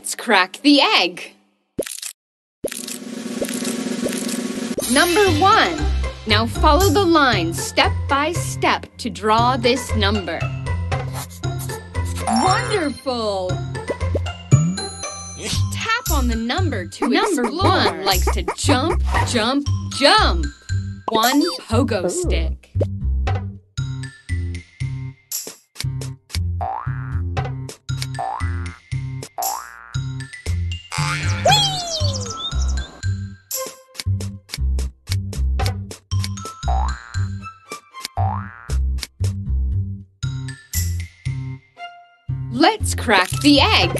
Let's crack the egg. Number one. Now follow the line step by step to draw this number. Wonderful! Tap on the number to Number explore. one likes to jump, jump, jump. One pogo stick. Crack the egg.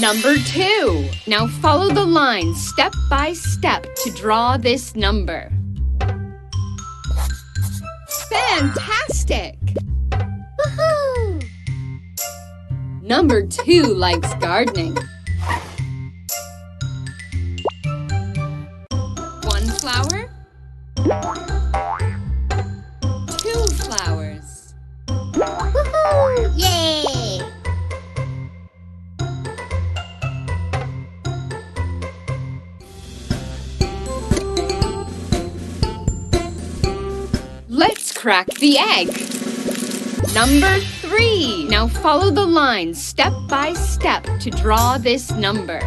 Number two. Now follow the line step by step to draw this number. Fantastic! Number two likes gardening. Crack the egg. Number three. Now follow the line step by step to draw this number.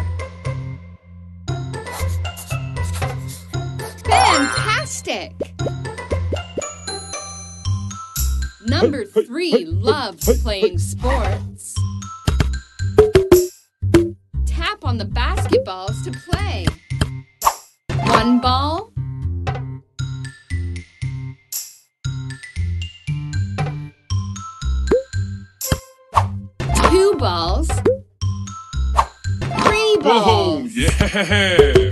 Fantastic! Number three loves playing sports. Tap on the basketballs to play. One ball. Two balls. Three Whoa, balls. yeah!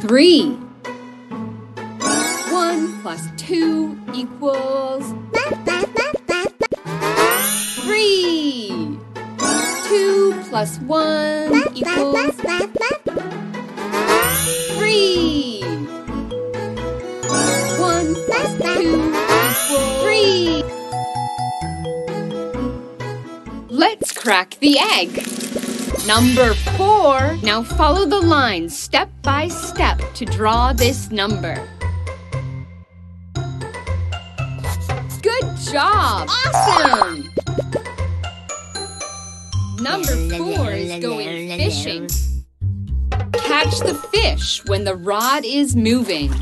Three. One plus two equals three. Two plus one equals the egg. Number four. Now follow the line step by step to draw this number. Good job! Awesome! Number four is going fishing. Catch the fish when the rod is moving.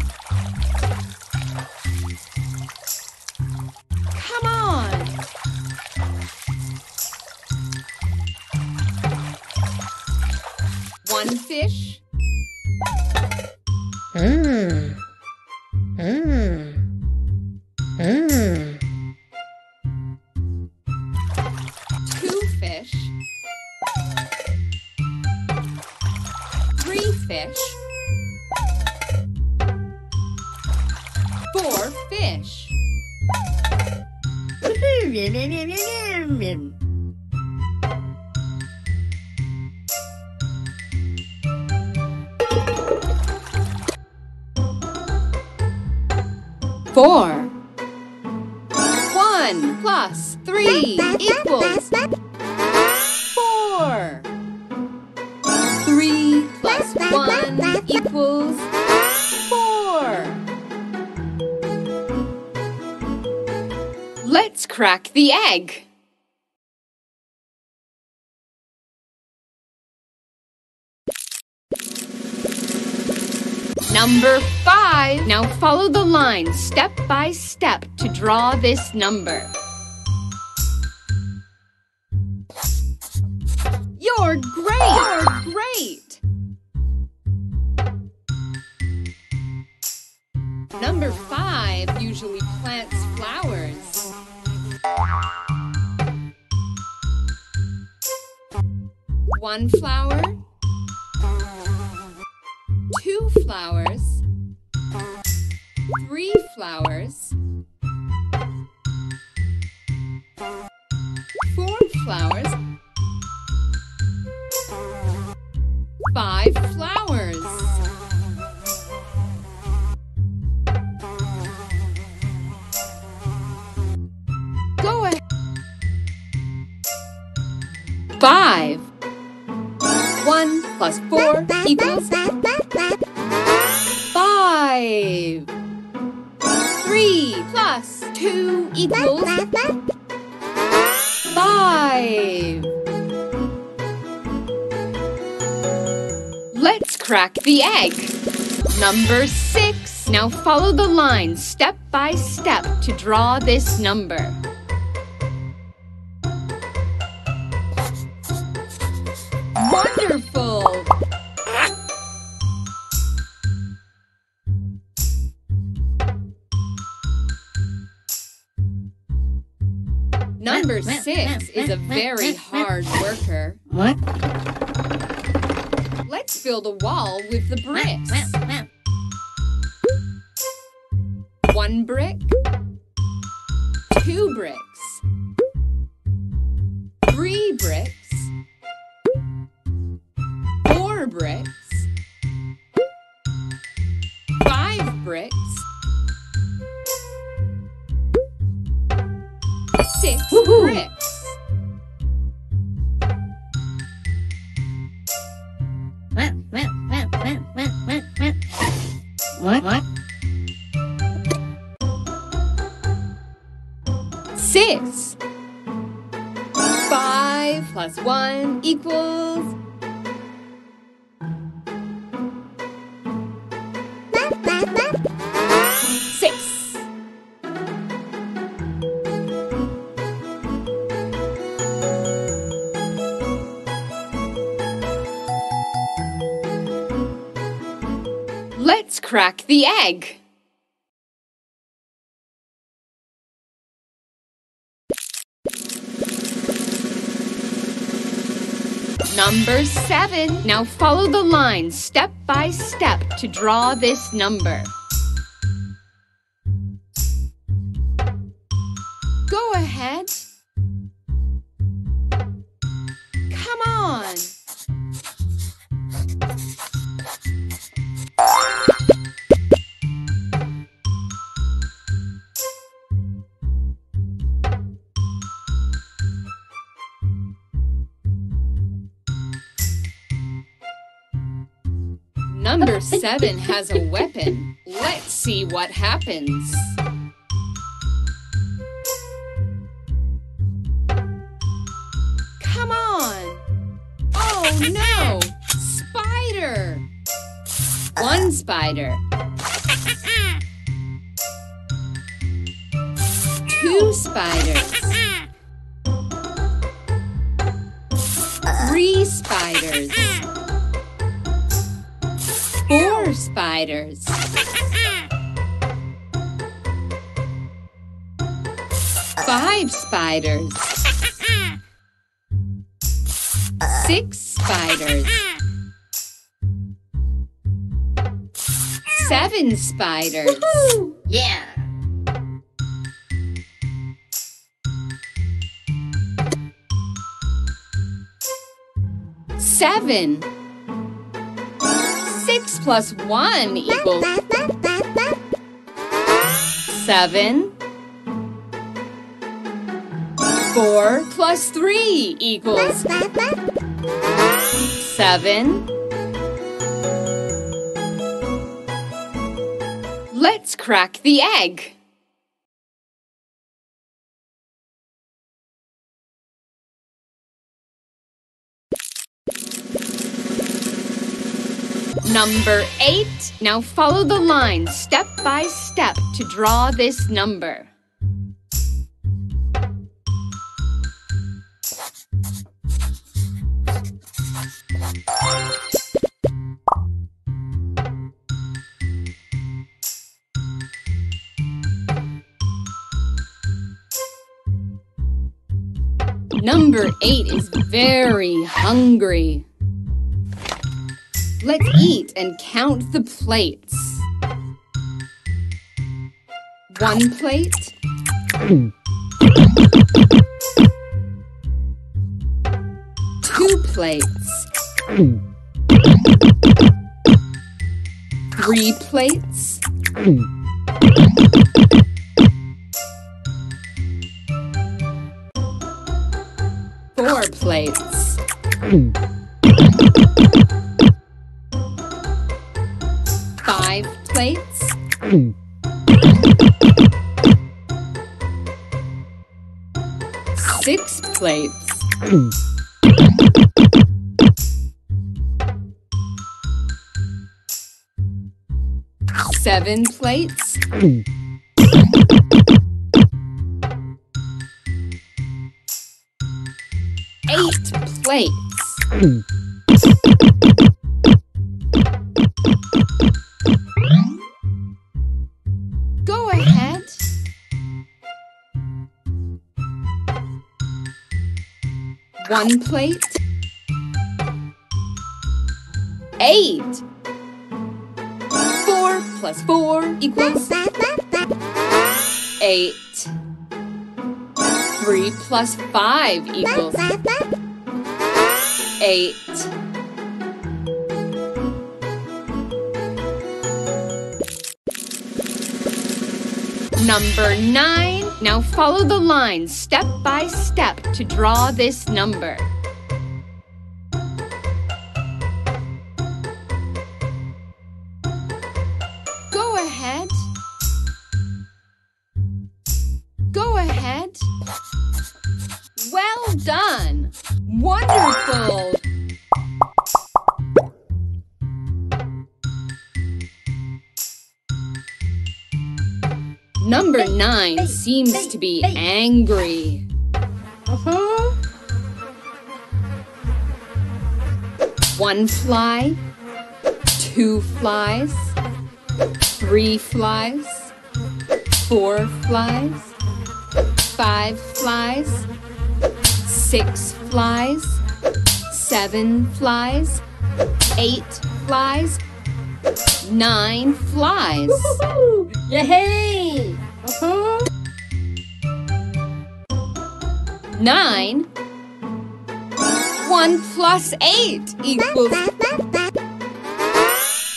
Four. One plus three equals four. Three plus one equals four. Let's crack the egg. Number five. Now follow the line step by step to draw this number. You're great! You're great! Number five usually plants flowers. One flower, flowers, four flowers, five flowers, go ahead, five, one plus four equals five. Two equals five. Let's crack the egg. Number six. Now follow the line step by step to draw this number. Is a very hard worker. What? Let's fill the wall with the bricks. One brick, two bricks, three bricks, four bricks, five bricks, six bricks. What? What? Six. Five plus one equals crack the egg. Number seven. Now follow the line step by step to draw this number. Go ahead. Number seven has a weapon. Let's see what happens. Come on! Oh no! Spider! One spider. Two spiders. Three spiders. Four spiders. Five spiders. Six spiders. Seven spiders. Yeah. Seven. Plus one equals seven. Four plus three equals seven. Let's crack the egg. Number eight. Now follow the line step by step to draw this number. Number eight is very hungry. Let's eat and count the plates. One plate. Two plates. Three plates. Four plates. Six plates. Seven plates. Eight plates. One plate. Eight. Four plus four equals eight. Three plus five equals eight. Number nine. Now follow the lines step by step to draw this number. Go ahead. Go ahead. Well done. Wonderful. Nine seems to be angry. Uh-huh. One fly, two flies, three flies, four flies, five flies, six flies, seven flies, eight flies, nine flies. Yay! Uh-huh. Nine. One plus eight equals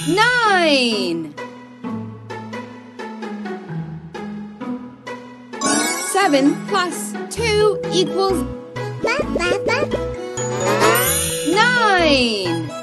nine. Seven plus two equals nine.